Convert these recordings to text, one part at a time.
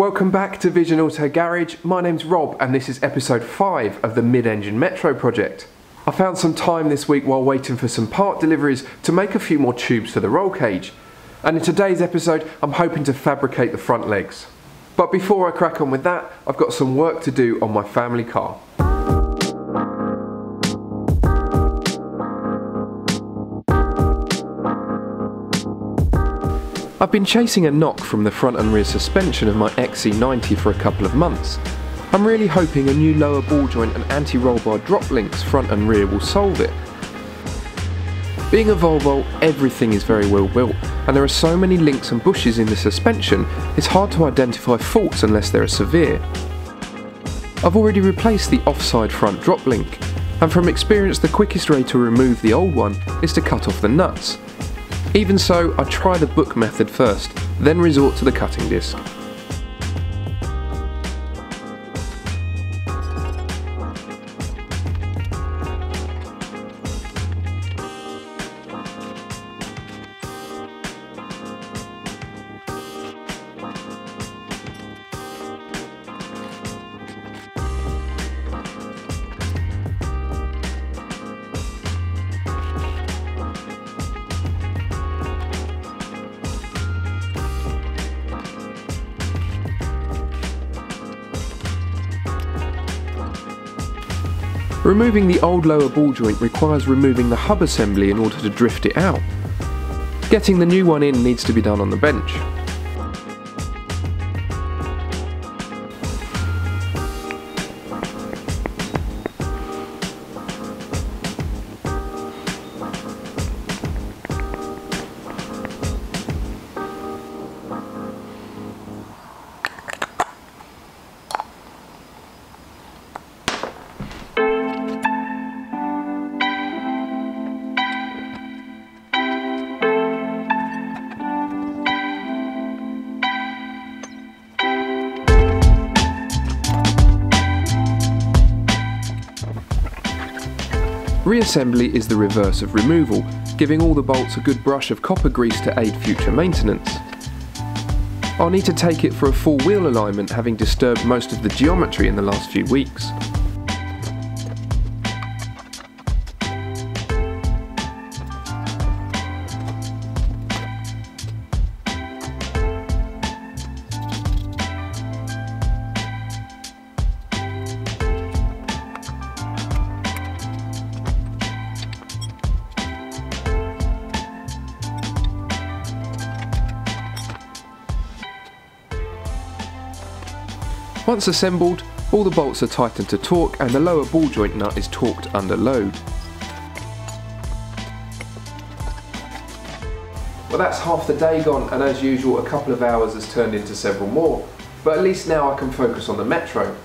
Welcome back to Vision Auto Garage. My name's Rob and this is episode 5 of the mid-engine Metro project. I found some time this week while waiting for some part deliveries to make a few more tubes for the roll cage. And in today's episode I'm hoping to fabricate the front legs. But before I crack on with that, I've got some work to do on my family car. I've been chasing a knock from the front and rear suspension of my XC90 for a couple of months. I'm really hoping a new lower ball joint and anti-roll bar drop links front and rear will solve it. Being a Volvo, everything is very well built, and there are so many links and bushes in the suspension, it's hard to identify faults unless they are severe. I've already replaced the offside front drop link, and from experience the quickest way to remove the old one is to cut off the nuts, even so, I try the book method first, then resort to the cutting disc. Removing the old lower ball joint requires removing the hub assembly in order to drift it out. Getting the new one in needs to be done on the bench. Reassembly is the reverse of removal, giving all the bolts a good brush of copper grease to aid future maintenance. I'll need to take it for a full wheel alignment having disturbed most of the geometry in the last few weeks. Once assembled, all the bolts are tightened to torque and the lower ball joint nut is torqued under load. Well that's half the day gone and as usual a couple of hours has turned into several more. But at least now I can focus on the Metro.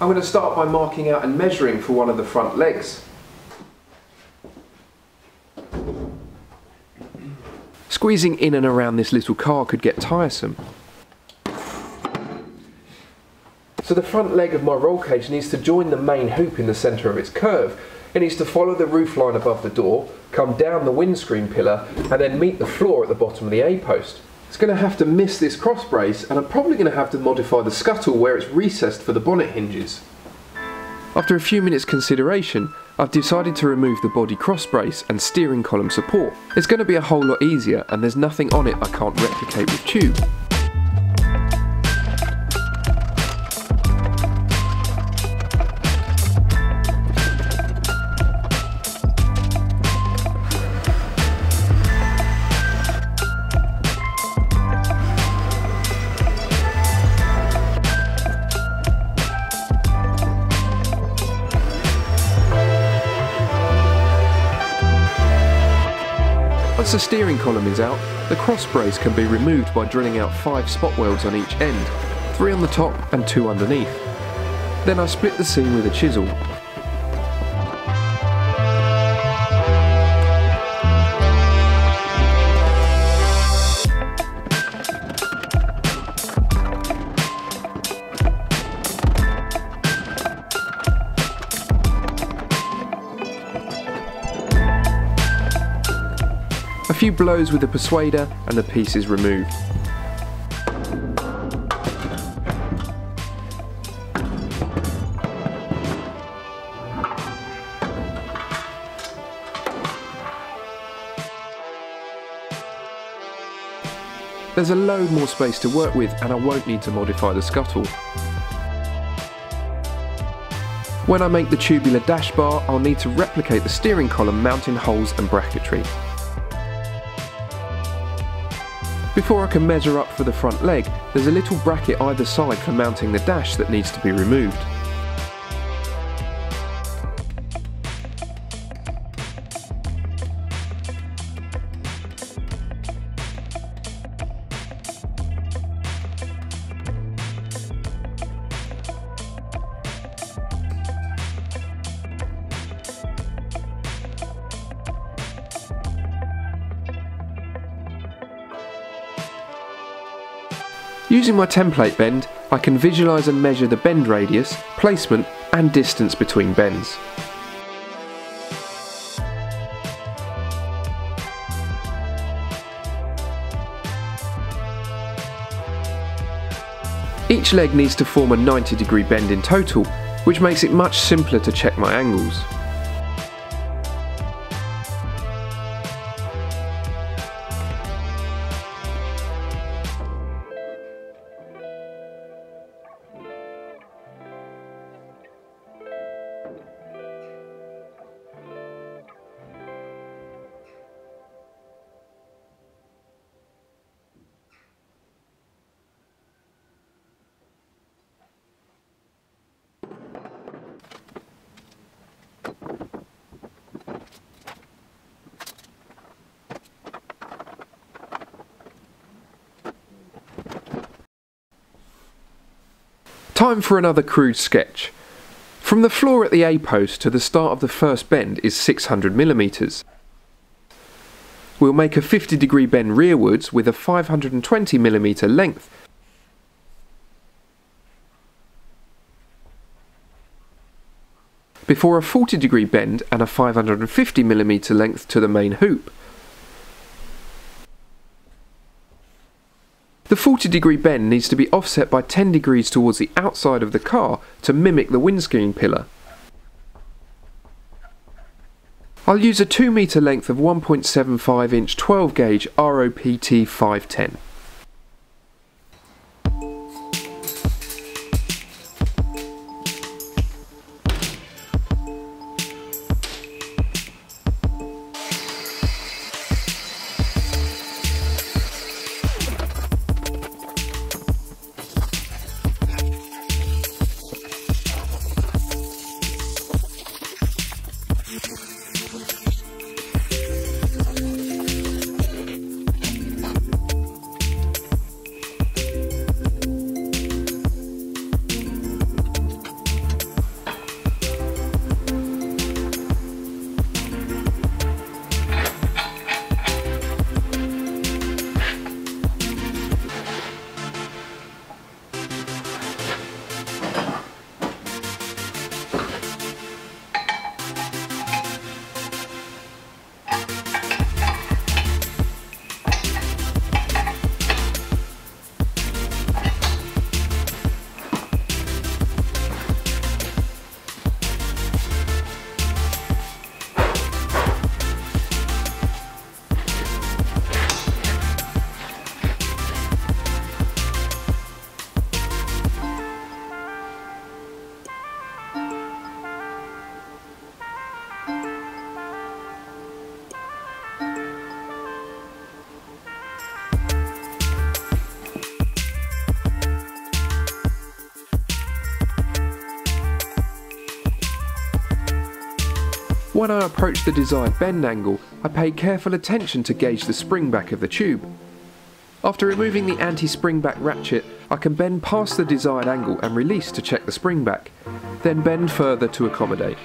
I'm going to start by marking out and measuring for one of the front legs. Squeezing in and around this little car could get tiresome, So the front leg of my roll cage needs to join the main hoop in the centre of its curve. It needs to follow the roof line above the door, come down the windscreen pillar, and then meet the floor at the bottom of the A-post. It's going to have to miss this cross brace, and I'm probably going to have to modify the scuttle where it's recessed for the bonnet hinges. After a few minutes consideration, I've decided to remove the body cross brace and steering column support. It's going to be a whole lot easier and there's nothing on it I can't replicate with tube. Once the steering column is out, the cross brace can be removed by drilling out five spot welds on each end, three on the top and two underneath. Then I split the seam with a chisel A few blows with the persuader and the piece is removed. There's a load more space to work with and I won't need to modify the scuttle. When I make the tubular dash bar, I'll need to replicate the steering column mounting holes and bracketry. Before I can measure up for the front leg, there's a little bracket either side for mounting the dash that needs to be removed. Using my template bend, I can visualise and measure the bend radius, placement and distance between bends. Each leg needs to form a 90 degree bend in total, which makes it much simpler to check my angles. Time for another crude sketch. From the floor at the A-post to the start of the first bend is 600mm. We'll make a 50 degree bend rearwards with a 520mm length before a 40 degree bend and a 550mm length to the main hoop. The 40 degree bend needs to be offset by 10 degrees towards the outside of the car to mimic the windscreen pillar. I'll use a 2 metre length of 1.75 inch 12 gauge ROPT 510. When I approach the desired bend angle, I pay careful attention to gauge the spring back of the tube. After removing the anti-spring back ratchet, I can bend past the desired angle and release to check the spring back, then bend further to accommodate.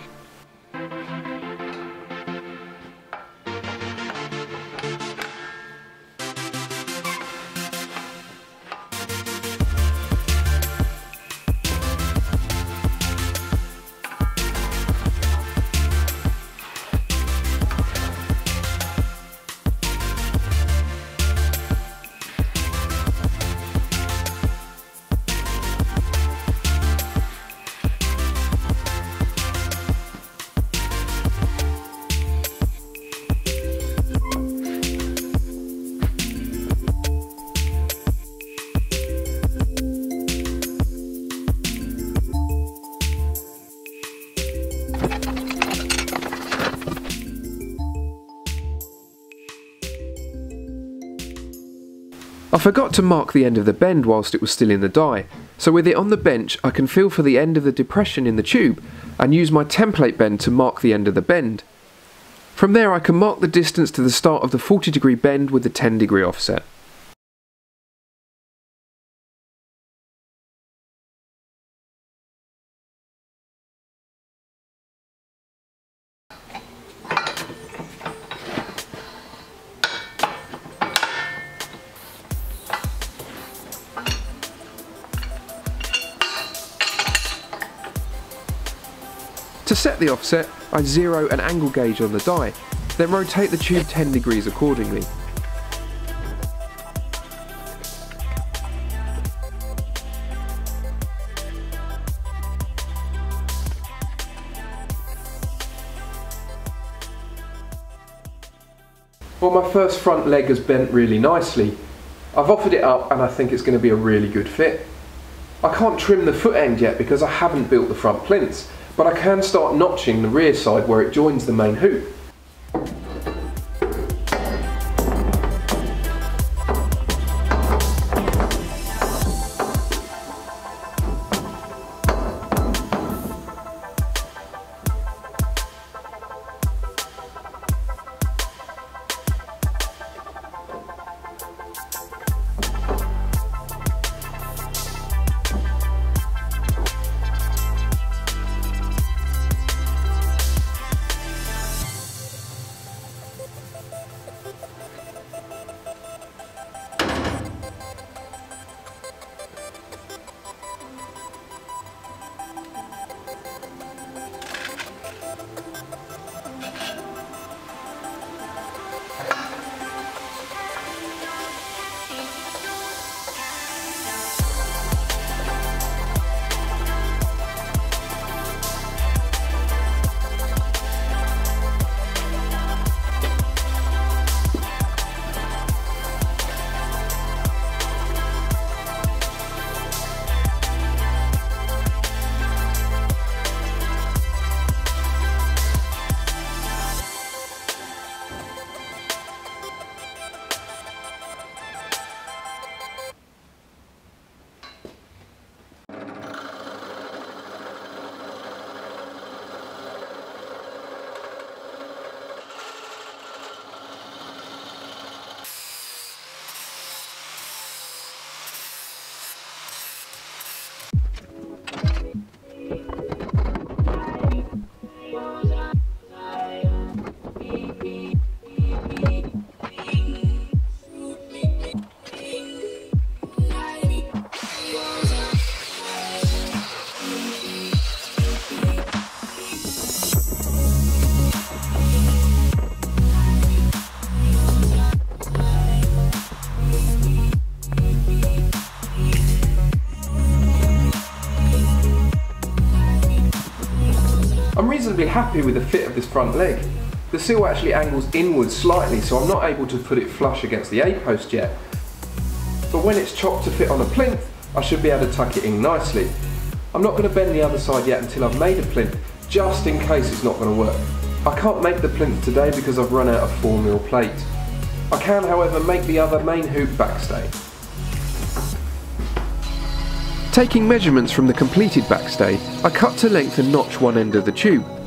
Forgot to mark the end of the bend whilst it was still in the die, so with it on the bench I can feel for the end of the depression in the tube and use my template bend to mark the end of the bend. From there I can mark the distance to the start of the 40 degree bend with the 10 degree offset. Set the offset, I zero an angle gauge on the die, then rotate the tube 10 degrees accordingly. Well my first front leg has bent really nicely. I've offered it up and I think it's going to be a really good fit. I can't trim the foot end yet because I haven't built the front plinths, but I can start notching the rear side where it joins the main hoop. Happy with the fit of this front leg. The seal actually angles inwards slightly so I'm not able to put it flush against the A-post yet. But when it's chopped to fit on a plinth, I should be able to tuck it in nicely. I'm not going to bend the other side yet until I've made a plinth, just in case it's not going to work. I can't make the plinth today because I've run out of 4mm plate. I can however make the other main hoop backstay. Taking measurements from the completed backstay, I cut to length and notch one end of the tube.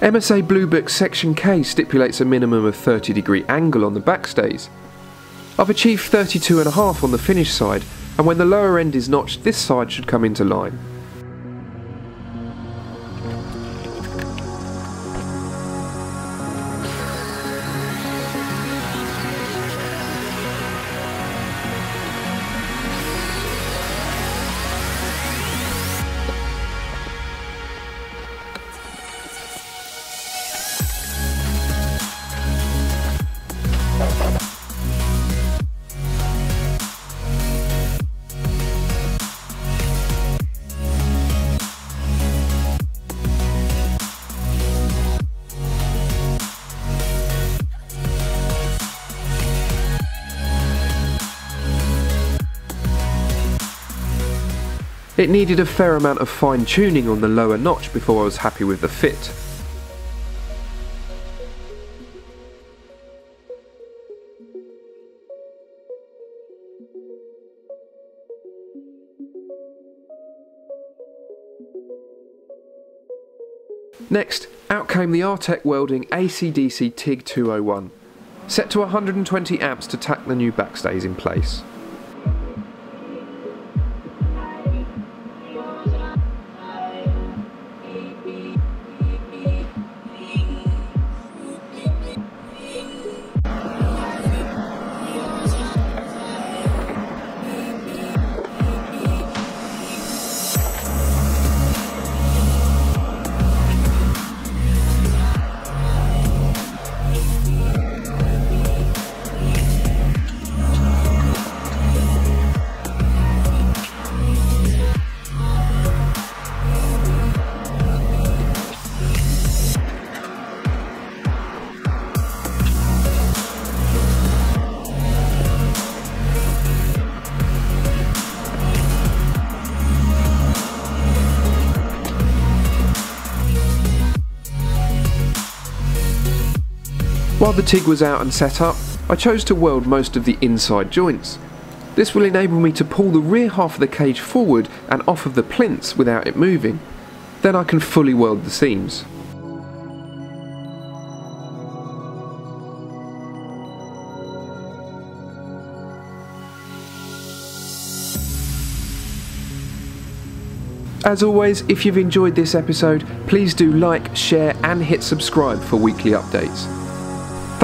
MSA Blue Book Section K stipulates a minimum of 30 degree angle on the backstays. I've achieved 32.5 on the finish side, and when the lower end is notched, this side should come into line. It needed a fair amount of fine tuning on the lower notch before I was happy with the fit. Next, out came the R-Tech Welding ACDC TIG 201, set to 120 amps to tack the new backstays in place. While the TIG was out and set up, I chose to weld most of the inside joints. This will enable me to pull the rear half of the cage forward and off of the plinths without it moving. Then I can fully weld the seams. As always, if you've enjoyed this episode, please do like, share and hit subscribe for weekly updates.